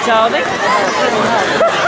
hospitality.